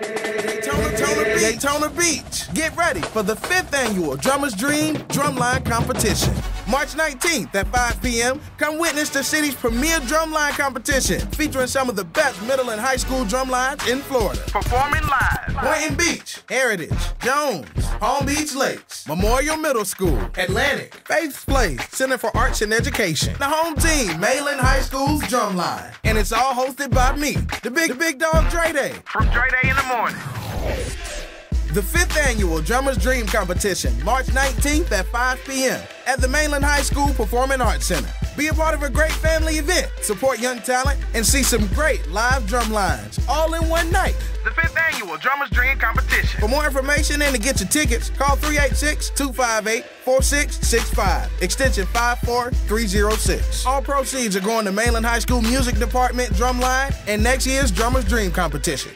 Daytona, Daytona, Beach. Get ready for the fifth annual Drummers Dream Drumline Competition. March 19th at 5 p.m., come witness the city's premier drumline competition featuring some of the best middle and high school drumlines in Florida. Performing live. Boynton Beach, Heritage, Jones, Palm Beach Lakes, Memorial Middle School, Atlantic, Faith Place, Center for Arts and Education, the home team, Mainland High School's Drumline. And it's all hosted by me, the big, the big dog Dre Day. From Dre Day in the morning. The fifth annual Drummers Dream Competition, March 19th at 5 p.m. at the Mainland High School Performing Arts Center. Be a part of a great family event, support young talent, and see some great live drum lines all in one night. The fifth annual Drummers Dream Competition. For more information and to get your tickets, call 386 258 4665, extension 54306. All proceeds are going to Mainland High School Music Department Drumline and next year's Drummers Dream Competition.